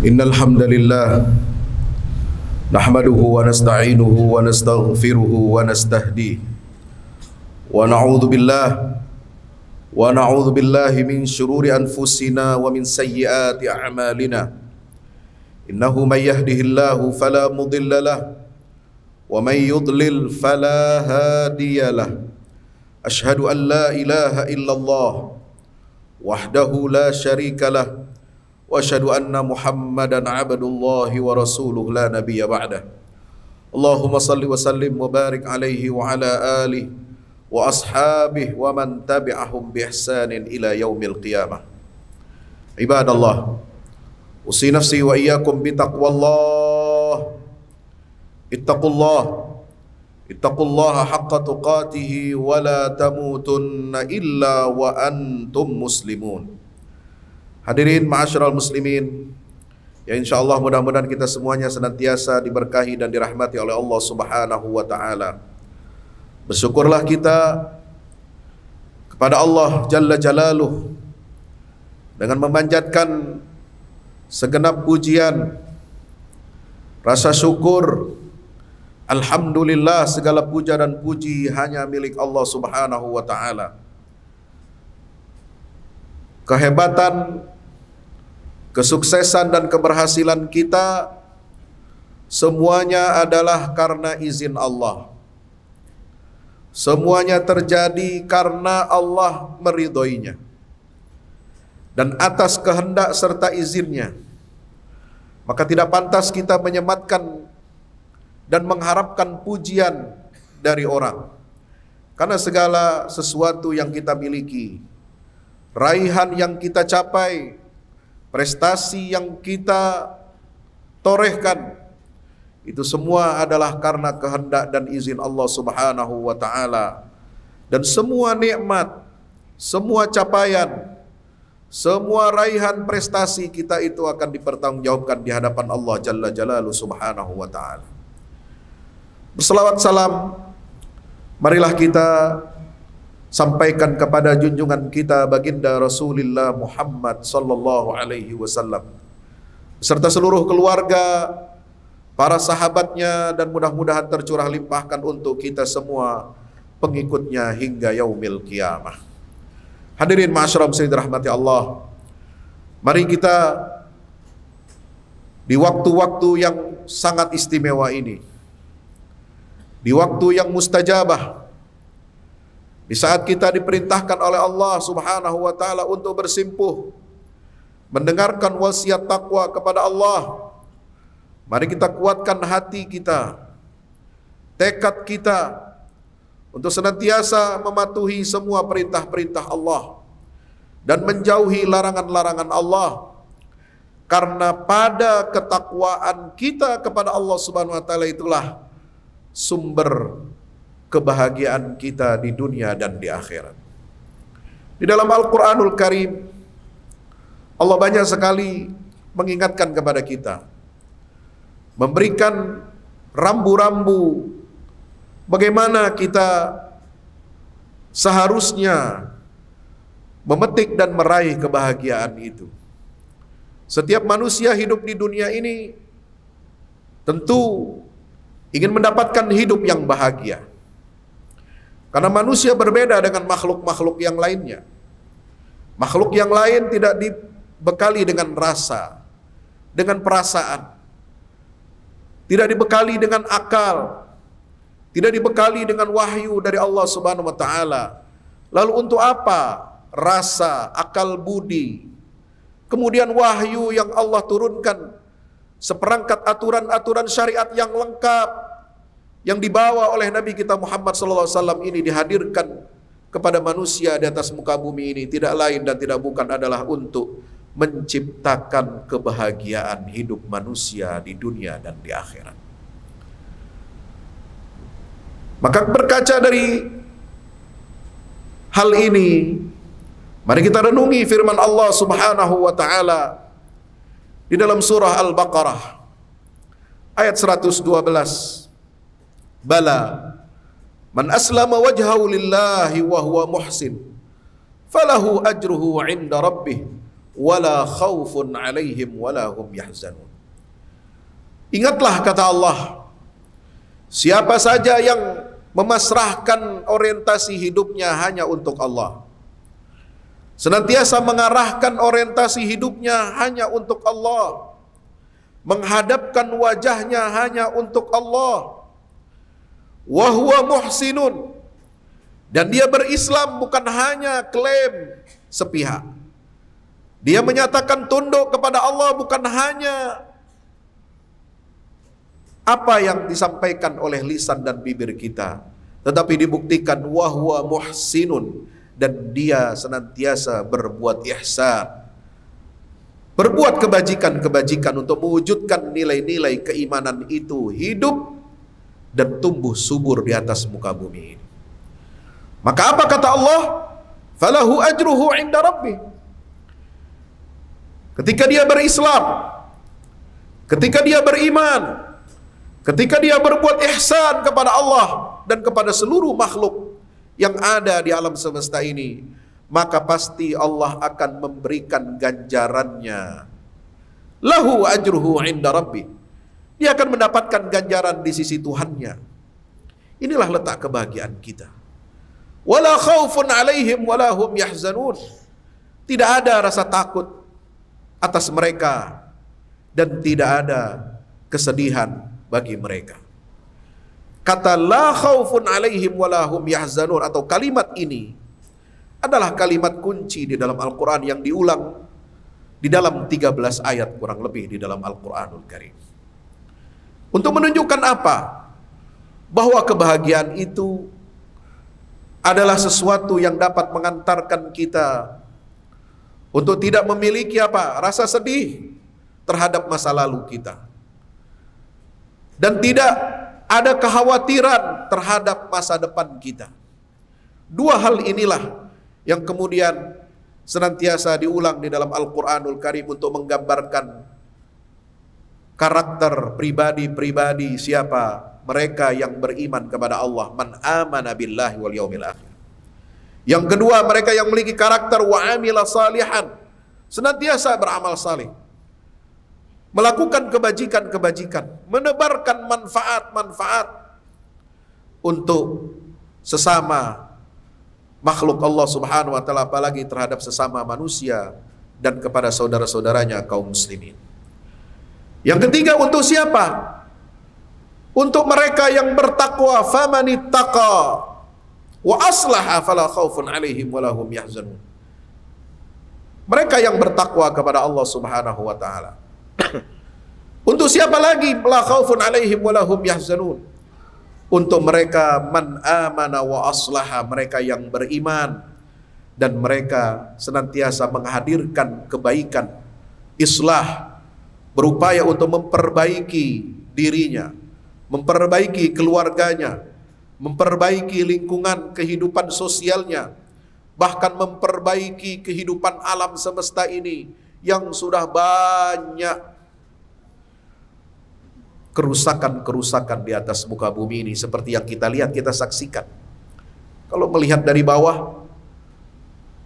إن الحمد لله نحمده ونستعينه ونستغفره ونستهديه ونعوذ بالله ونعوذ بالله من شرور أنفسنا ومن سيئات أعمالنا إنه من يهده الله فلا مضل له ومن يضلل فلا هادي له أشهد أن لا إله إلا الله وحده لا شريك له وأشهد أن محمدا عبد الله ورسوله لا نبي بعده. اللهم صل وسلم وبارك عليه وعلى آله وأصحابه ومن تبعهم بإحسان إلى يوم القيامة. عباد الله أوصي نفسي وإياكم بتقوى الله. اتقوا الله. اتقوا الله حق تقاته ولا تموتن إلا وأنتم مسلمون. Hadirin ma'asyiral muslimin Ya insya Allah mudah-mudahan kita semuanya senantiasa diberkahi dan dirahmati oleh Allah subhanahu wa ta'ala. Bersyukurlah kita kepada Allah Jalla Jalaluh Dengan memanjatkan segenap pujian Rasa syukur Alhamdulillah segala puja dan puji hanya milik Allah subhanahu wa ta'ala. Kehebatan kesuksesan dan keberhasilan kita semuanya adalah karena izin Allah. Semuanya terjadi karena Allah meridhoinya. Dan atas kehendak serta izinnya. Maka tidak pantas kita menyematkan dan mengharapkan pujian dari orang. Karena segala sesuatu yang kita miliki, raihan yang kita capai, prestasi yang kita torehkan itu semua adalah karena kehendak dan izin Allah Subhanahu wa taala. Dan semua nikmat, semua capaian, semua raihan prestasi kita itu akan dipertanggungjawabkan di hadapan Allah Jalla Jalaluhu Subhanahu wa taala. Berselawat salam marilah kita sampaikan kepada junjungan kita baginda Rasulullah Muhammad sallallahu alaihi wasallam beserta seluruh keluarga, para sahabatnya dan mudah-mudahan tercurah limpahkan untuk kita semua pengikutnya hingga yaumil kiamah. Hadirin ma'asyiral muslimin rahmati Allah. Mari kita di waktu-waktu yang sangat istimewa ini di waktu yang mustajabah di saat kita diperintahkan oleh Allah Subhanahu wa taala untuk bersimpuh mendengarkan wasiat takwa kepada Allah. Mari kita kuatkan hati kita, tekad kita untuk senantiasa mematuhi semua perintah-perintah Allah dan menjauhi larangan-larangan Allah. Karena pada ketakwaan kita kepada Allah Subhanahu wa taala itulah sumber kebahagiaan kita di dunia dan di akhirat. Di dalam Al-Quranul Karim, Allah banyak sekali mengingatkan kepada kita, memberikan rambu-rambu bagaimana kita seharusnya memetik dan meraih kebahagiaan itu. Setiap manusia hidup di dunia ini tentu ingin mendapatkan hidup yang bahagia. Karena manusia berbeda dengan makhluk-makhluk yang lainnya. Makhluk yang lain tidak dibekali dengan rasa, dengan perasaan. Tidak dibekali dengan akal. Tidak dibekali dengan wahyu dari Allah Subhanahu wa taala. Lalu untuk apa rasa, akal budi, kemudian wahyu yang Allah turunkan seperangkat aturan-aturan syariat yang lengkap yang dibawa oleh Nabi kita Muhammad SAW ini dihadirkan kepada manusia di atas muka bumi ini tidak lain dan tidak bukan adalah untuk menciptakan kebahagiaan hidup manusia di dunia dan di akhirat. Maka berkaca dari hal ini, mari kita renungi firman Allah Subhanahu wa taala di dalam surah Al-Baqarah ayat 112. Bala man aslama wajhahu lillahi wa huwa muhsin falahu ajruhu 'inda rabbih wala khaufun 'alaihim wala hum yahzanun. Ingatlah kata Allah, siapa saja yang memasrahkan orientasi hidupnya hanya untuk Allah. Senantiasa mengarahkan orientasi hidupnya hanya untuk Allah. Menghadapkan wajahnya hanya untuk Allah. Wahwa muhsinun. Dan dia berislam bukan hanya klaim sepihak. Dia menyatakan tunduk kepada Allah bukan hanya apa yang disampaikan oleh lisan dan bibir kita tetapi dibuktikan wahwa muhsinun dan dia senantiasa berbuat ihsan berbuat kebajikan-kebajikan untuk mewujudkan nilai-nilai keimanan itu hidup dan tumbuh subur di atas muka bumi ini maka apa kata Allah falahu ajruhu inda rabbi ketika dia berislam ketika dia beriman Ketika dia berbuat ihsan kepada Allah dan kepada seluruh makhluk yang ada di alam semesta ini, maka pasti Allah akan memberikan ganjarannya. Lahu ajruhu inda rabbi. Dia akan mendapatkan ganjaran di sisi Tuhannya. Inilah letak kebahagiaan kita. Wala khaufun alaihim wala hum yahzanun. Tidak ada rasa takut atas mereka dan tidak ada kesedihan bagi mereka. Kata la khaufun alaihim walahum yahzanun atau kalimat ini adalah kalimat kunci di dalam Al-Quran yang diulang di dalam 13 ayat kurang lebih di dalam Al-Quranul Karim. Untuk menunjukkan apa? Bahwa kebahagiaan itu adalah sesuatu yang dapat mengantarkan kita untuk tidak memiliki apa? Rasa sedih terhadap masa lalu kita dan tidak ada kekhawatiran terhadap masa depan kita. Dua hal inilah yang kemudian senantiasa diulang di dalam Al-Qur'anul Karim untuk menggambarkan karakter pribadi-pribadi siapa mereka yang beriman kepada Allah man amana billahi wal yaumil akhir. Yang kedua mereka yang memiliki karakter wa amila salihan senantiasa beramal saleh melakukan kebajikan-kebajikan, menebarkan manfaat-manfaat untuk sesama makhluk Allah Subhanahu wa taala apalagi terhadap sesama manusia dan kepada saudara-saudaranya kaum muslimin. Yang ketiga untuk siapa? Untuk mereka yang bertakwa, famanittaqa wa aslaha fala khaufun alaihim wala yahzanun. Mereka yang bertakwa kepada Allah Subhanahu wa taala untuk siapa lagi la khaufun alaihim wa lahum yahzanun? Untuk mereka man amana wa aslaha, mereka yang beriman dan mereka senantiasa menghadirkan kebaikan, islah, berupaya untuk memperbaiki dirinya, memperbaiki keluarganya, memperbaiki lingkungan kehidupan sosialnya, bahkan memperbaiki kehidupan alam semesta ini yang sudah banyak kerusakan-kerusakan di atas muka bumi ini seperti yang kita lihat, kita saksikan. Kalau melihat dari bawah,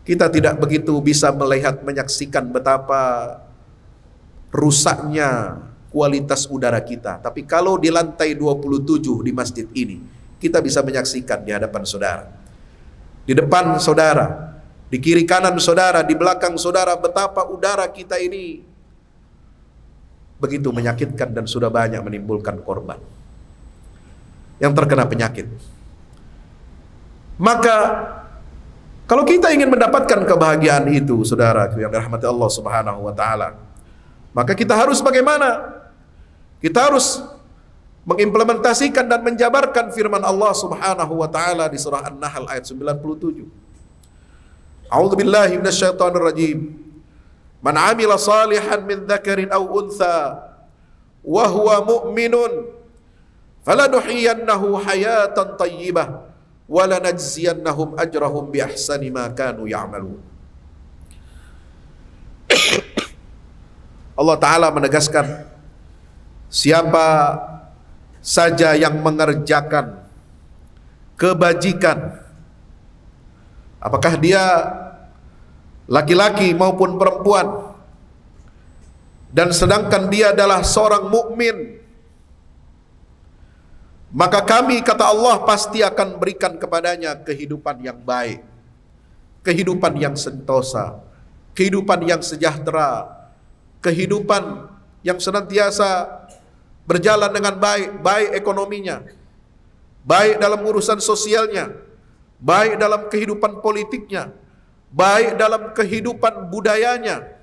kita tidak begitu bisa melihat, menyaksikan betapa rusaknya kualitas udara kita. Tapi kalau di lantai 27 di masjid ini, kita bisa menyaksikan di hadapan saudara. Di depan saudara, di kiri kanan saudara, di belakang saudara, betapa udara kita ini begitu menyakitkan dan sudah banyak menimbulkan korban yang terkena penyakit. Maka kalau kita ingin mendapatkan kebahagiaan itu, saudara yang dirahmati Allah Subhanahu wa taala, maka kita harus bagaimana? Kita harus mengimplementasikan dan menjabarkan firman Allah Subhanahu wa taala di surah An-Nahl ayat 97. A'udzu billahi minasyaitonir rajim. Man 'amila salihan min dzakarin aw untha wa huwa mu'minun falanuhyiyannahu hayatan thayyibah wa lanajziyannahum ajrahum bi ahsani ma kanu ya'malun. Allah taala menegaskan siapa saja yang mengerjakan kebajikan apakah dia laki-laki maupun perempuan dan sedangkan dia adalah seorang mukmin maka kami kata Allah pasti akan berikan kepadanya kehidupan yang baik kehidupan yang sentosa kehidupan yang sejahtera kehidupan yang senantiasa berjalan dengan baik baik ekonominya baik dalam urusan sosialnya baik dalam kehidupan politiknya baik dalam kehidupan budayanya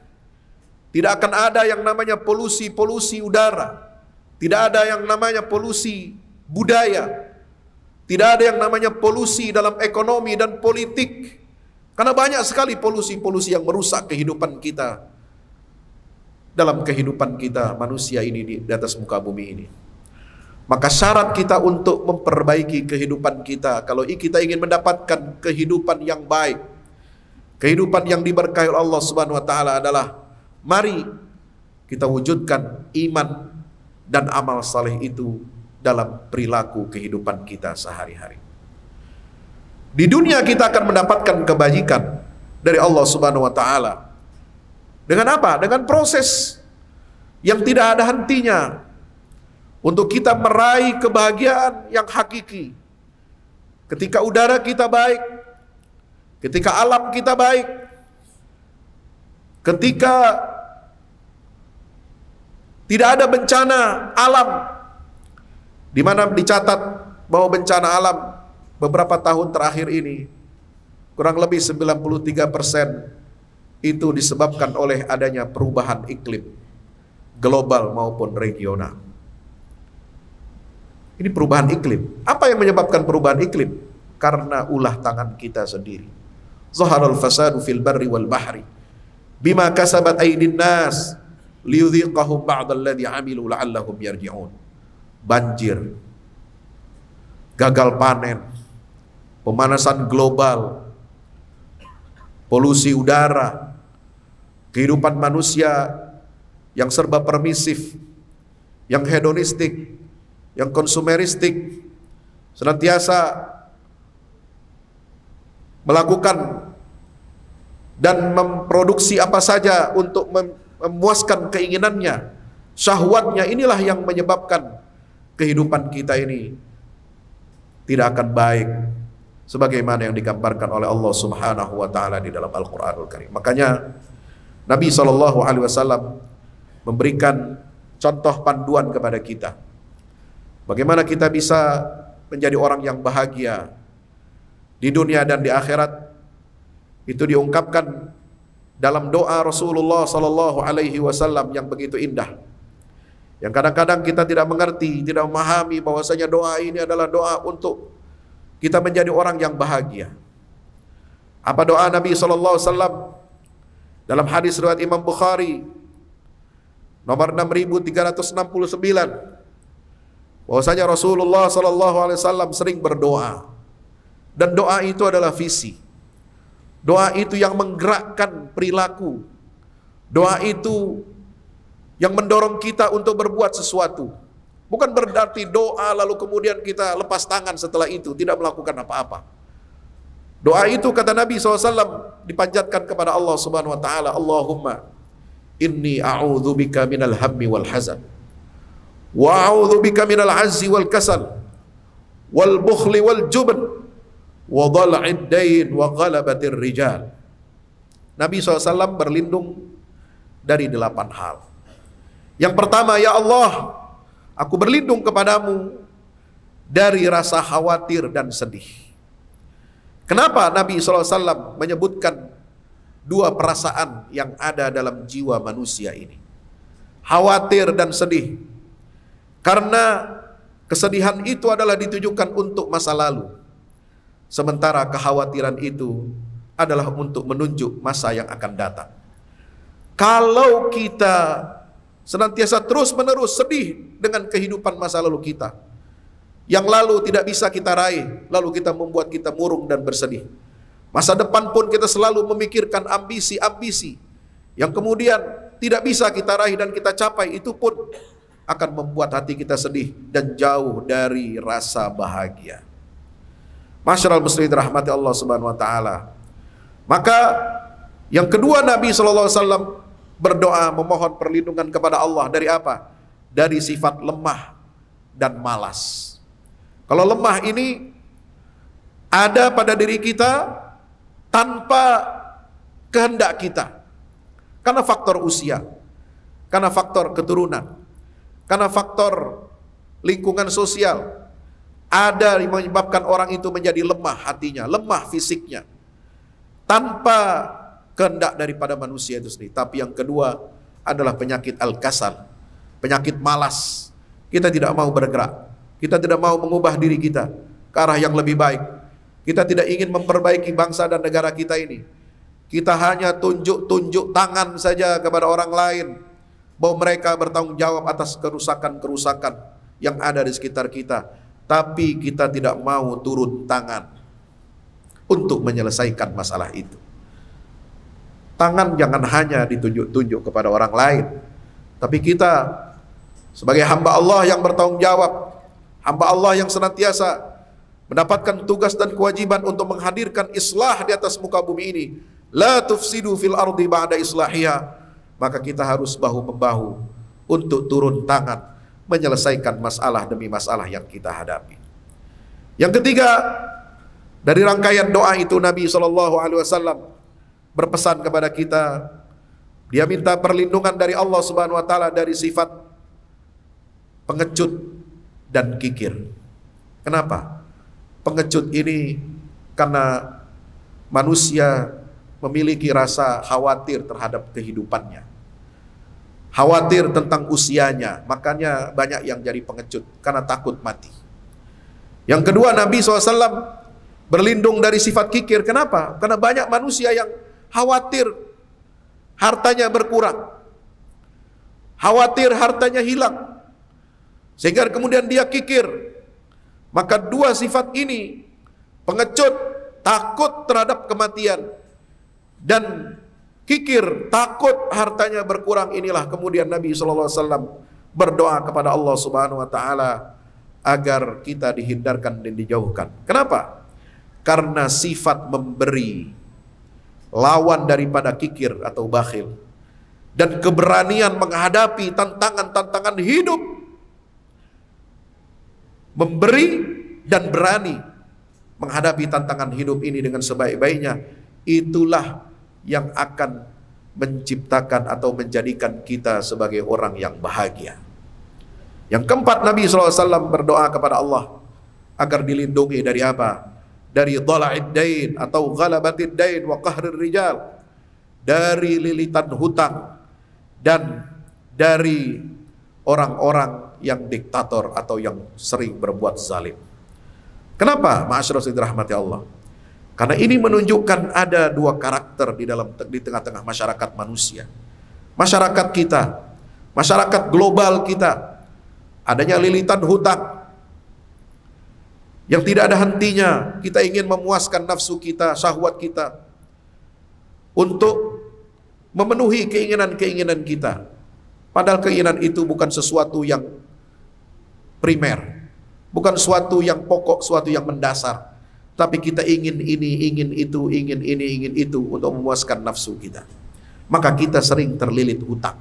tidak akan ada yang namanya polusi-polusi udara. Tidak ada yang namanya polusi budaya. Tidak ada yang namanya polusi dalam ekonomi dan politik. Karena banyak sekali polusi-polusi yang merusak kehidupan kita. Dalam kehidupan kita manusia ini di, atas muka bumi ini. Maka syarat kita untuk memperbaiki kehidupan kita. Kalau kita ingin mendapatkan kehidupan yang baik. Kehidupan yang diberkahi Allah subhanahu wa ta'ala adalah Mari kita wujudkan iman dan amal saleh itu dalam perilaku kehidupan kita sehari-hari. Di dunia kita akan mendapatkan kebajikan dari Allah Subhanahu wa taala. Dengan apa? Dengan proses yang tidak ada hentinya untuk kita meraih kebahagiaan yang hakiki. Ketika udara kita baik, ketika alam kita baik, ketika tidak ada bencana alam di mana dicatat bahwa bencana alam beberapa tahun terakhir ini kurang lebih 93 persen itu disebabkan oleh adanya perubahan iklim global maupun regional. Ini perubahan iklim. Apa yang menyebabkan perubahan iklim? Karena ulah tangan kita sendiri. Zaharul fasadu fil barri wal bahri bima kasabat aydin nas liyudhiqahum ba'dalladhi amilu la'allahum yarji'un. Banjir, gagal panen, pemanasan global, polusi udara, kehidupan manusia yang serba permisif, yang hedonistik, yang konsumeristik, senantiasa melakukan dan memproduksi apa saja untuk memuaskan keinginannya, syahwatnya inilah yang menyebabkan kehidupan kita ini tidak akan baik sebagaimana yang digambarkan oleh Allah Subhanahu wa taala di dalam Al-Qur'anul Karim. Makanya Nabi wasallam memberikan contoh panduan kepada kita. Bagaimana kita bisa menjadi orang yang bahagia di dunia dan di akhirat. Itu diungkapkan dalam doa Rasulullah sallallahu alaihi wasallam yang begitu indah. Yang kadang-kadang kita tidak mengerti, tidak memahami bahwasanya doa ini adalah doa untuk kita menjadi orang yang bahagia. Apa doa Nabi sallallahu alaihi wasallam dalam hadis riwayat Imam Bukhari nomor 6369 bahwasanya Rasulullah sallallahu alaihi wasallam sering berdoa dan doa itu adalah visi Doa itu yang menggerakkan perilaku. Doa itu yang mendorong kita untuk berbuat sesuatu. Bukan berarti doa lalu kemudian kita lepas tangan setelah itu, tidak melakukan apa-apa. Doa itu kata Nabi SAW dipanjatkan kepada Allah Subhanahu Wa Taala. Allahumma inni a'udzubika minal hammi wal hazan. Wa a'udzubika minal azzi wal kasal. Wal bukhli wal jubn wa dhal'id dain wa ghalabatir rijal. Nabi SAW berlindung dari delapan hal. Yang pertama, ya Allah, aku berlindung kepadamu dari rasa khawatir dan sedih. Kenapa Nabi SAW menyebutkan dua perasaan yang ada dalam jiwa manusia ini? Khawatir dan sedih. Karena kesedihan itu adalah ditujukan untuk masa lalu. Sementara kekhawatiran itu adalah untuk menunjuk masa yang akan datang. Kalau kita senantiasa terus-menerus sedih dengan kehidupan masa lalu kita, yang lalu tidak bisa kita raih, lalu kita membuat kita murung dan bersedih. Masa depan pun kita selalu memikirkan ambisi-ambisi yang kemudian tidak bisa kita raih dan kita capai, itu pun akan membuat hati kita sedih dan jauh dari rasa bahagia. Masyarul muslimin rahmati Allah Subhanahu wa taala. Maka Yang kedua Nabi wasallam berdoa memohon perlindungan kepada Allah dari apa? Dari sifat lemah dan malas. Kalau lemah ini ada pada diri kita tanpa kehendak kita. Karena faktor usia, karena faktor keturunan, karena faktor lingkungan sosial, ada yang menyebabkan orang itu menjadi lemah hatinya, lemah fisiknya. Tanpa kehendak daripada manusia itu sendiri. Tapi yang kedua adalah penyakit al-kasal, penyakit malas. Kita tidak mau bergerak, kita tidak mau mengubah diri kita ke arah yang lebih baik. Kita tidak ingin memperbaiki bangsa dan negara kita ini. Kita hanya tunjuk-tunjuk tangan saja kepada orang lain bahwa mereka bertanggung jawab atas kerusakan-kerusakan yang ada di sekitar kita, tapi kita tidak mau turun tangan untuk menyelesaikan masalah itu. Tangan jangan hanya ditunjuk-tunjuk kepada orang lain, tapi kita sebagai hamba Allah yang bertanggung jawab, hamba Allah yang senantiasa mendapatkan tugas dan kewajiban untuk menghadirkan islah di atas muka bumi ini. La tufsidu fil ardi ba'da islahiha. Maka kita harus bahu membahu untuk turun tangan menyelesaikan masalah demi masalah yang kita hadapi. Yang ketiga, dari rangkaian doa itu Nabi Wasallam berpesan kepada kita dia minta perlindungan dari Allah Subhanahu wa taala dari sifat pengecut dan kikir. Kenapa? Pengecut ini karena manusia memiliki rasa khawatir terhadap kehidupannya. Khawatir tentang usianya, makanya banyak yang jadi pengecut karena takut mati. Yang kedua Nabi SAW berlindung dari sifat kikir. Kenapa? Karena banyak manusia yang khawatir hartanya berkurang. Khawatir hartanya hilang. Sehingga kemudian dia kikir. Maka dua sifat ini, pengecut, takut terhadap kematian, dan kikir, takut hartanya berkurang inilah kemudian Nabi SAW berdoa kepada Allah Subhanahu Wa Taala agar kita dihindarkan dan dijauhkan. Kenapa? Karena sifat memberi lawan daripada kikir atau bakhil dan keberanian menghadapi tantangan-tantangan hidup memberi dan berani menghadapi tantangan hidup ini dengan sebaik-baiknya itulah yang akan menciptakan atau menjadikan kita sebagai orang yang bahagia. Yang keempat Nabi SAW berdoa kepada Allah agar dilindungi dari apa? dari dhala'id dain atau ghalabatid dain wa qahrir rijal dari lilitan hutang dan dari orang-orang yang diktator atau yang sering berbuat zalim. Kenapa? Ma'asyiral rahmati Allah. Karena ini menunjukkan ada dua karakter di dalam di tengah-tengah masyarakat manusia. Masyarakat kita, masyarakat global kita, adanya lilitan hutang, yang tidak ada hentinya. Kita ingin memuaskan nafsu kita, syahwat kita untuk memenuhi keinginan-keinginan kita. Padahal keinginan itu bukan sesuatu yang primer, bukan suatu yang pokok, suatu yang mendasar. Tapi kita ingin ini, ingin itu, ingin ini, ingin itu untuk memuaskan nafsu kita. Maka kita sering terlilit hutang.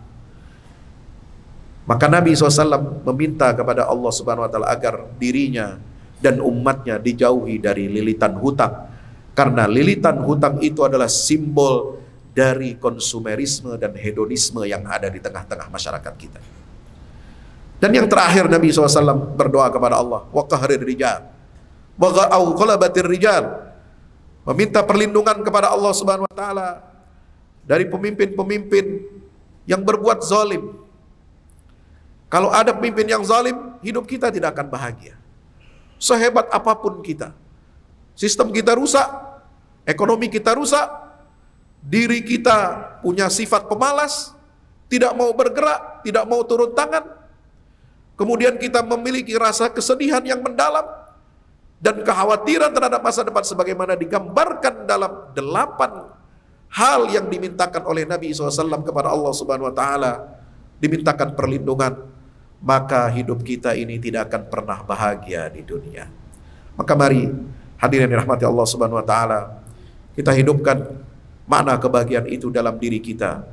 Maka Nabi SAW meminta kepada Allah Subhanahu Wa Taala agar dirinya dan umatnya dijauhi dari lilitan hutang. Karena lilitan hutang itu adalah simbol dari konsumerisme dan hedonisme yang ada di tengah-tengah masyarakat kita. Dan yang terakhir Nabi SAW berdoa kepada Allah, wa qahrir rijal, wa qalabatir rijal, meminta perlindungan kepada Allah Subhanahu wa taala dari pemimpin-pemimpin yang berbuat zalim. Kalau ada pemimpin yang zalim, hidup kita tidak akan bahagia. Sehebat apa pun kita. Sistem kita rusak, ekonomi kita rusak, diri kita punya sifat pemalas, tidak mau bergerak, tidak mau turun tangan. Kemudian kita memiliki rasa kesedihan yang mendalam dan kekhawatiran terhadap masa depan sebagaimana digambarkan dalam delapan hal yang dimintakan oleh Nabi SAW kepada Allah Subhanahu Wa Taala dimintakan perlindungan maka hidup kita ini tidak akan pernah bahagia di dunia. Maka mari hadirin dirahmati Allah Subhanahu wa taala, kita hidupkan makna kebahagiaan itu dalam diri kita.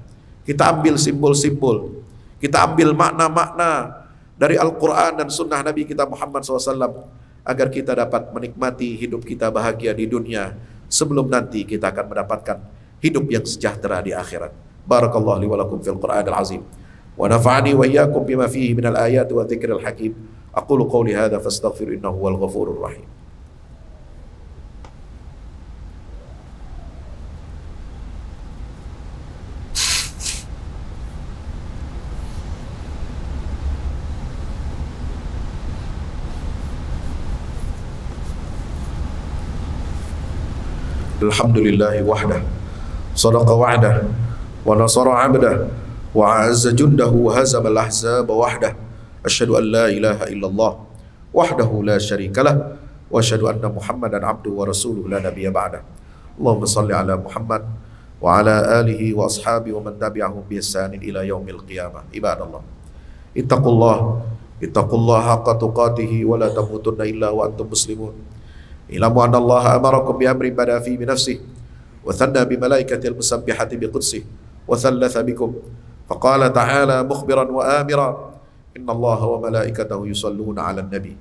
Kita ambil simbol-simbol, kita ambil makna-makna dari Al-Quran dan Sunnah Nabi kita Muhammad SAW agar kita dapat menikmati hidup kita bahagia di dunia sebelum nanti kita akan mendapatkan hidup yang sejahtera di akhirat. Barakallahu li wa lakum fil Qur'an al-azim. Wa nafa'ani wa iyyakum bima fihi min al-ayat wa dhikril hakim. Aqulu qawli hadha fastaghfiru innahu wal ghafurur rahim. الحمد لله وحده. صدق وعده ونصر عبده وعز جنده وهزم الأحزاب وحده. أشهد أن لا إله إلا الله وحده لا شريك له وأشهد أن محمدا عبده ورسوله لا نبي بعده. اللهم صل على محمد وعلى آله وأصحابه ومن تبعهم بإحسان إلى يوم القيامة. عباد الله اتقوا الله اتقوا الله حق تقاته ولا تموتن إلا وأنتم مسلمون. اعلموا أن الله أمركم بأمر بدا فيه بنفسه وثنى بملائكة المسبحة بقدسه وثلث بكم. فقال تعالى مخبرا وآمرا إن الله وملائكته يصلون على النبي.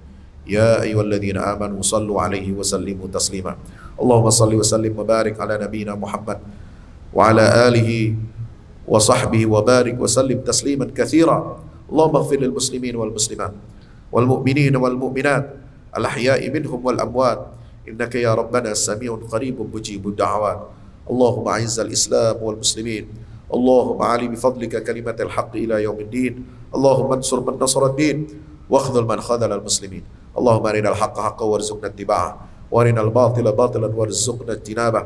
يا أيها الذين آمنوا صلوا عليه وسلموا تسليما. اللهم صل وسلم وبارك على نبينا محمد وعلى آله وصحبه وبارك وسلم تسليما كثيرا. اللهم اغفر للمسلمين والمسلمات والمؤمنين والمؤمنات الأحياء منهم والأموات. إنك يا ربنا سميع قريب مجيب الدعوات. اللهم أعز الإسلام والمسلمين. اللهم علي بفضلك كلمة الحق إلى يوم الدين. اللهم انصر من نصر الدين واخذل من خذل المسلمين. اللهم أرنا الحق حقا وارزقنا اتباعه. وأرنا الباطل باطلا وارزقنا اجتنابه.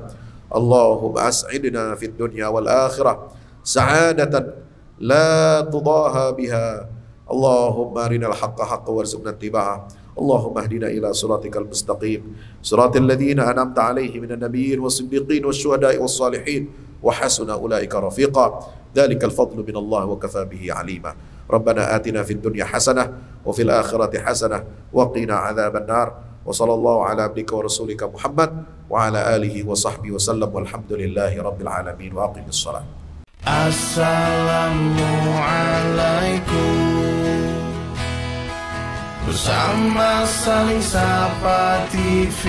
اللهم أسعدنا في الدنيا والآخرة سعادة لا تضاهى بها. اللهم أرنا الحق حقا وارزقنا اتباعه. اللهم اهدنا إلى صراطك المستقيم. صراط الذين أنعمت عليهم من النبيين والصديقين والشهداء والصالحين. وحسن أولئك رفيقا. ذلك الفضل من الله وكفى به عليما. ربنا آتنا في الدنيا حسنة وفي الآخرة حسنة وقنا عذاب النار. وصلى الله على عبدك ورسولك محمد وعلى آله وصحبه وسلم. والحمد لله رب العالمين. وأقم الصلاة. السلام عليكم. Bersama saling sapa TV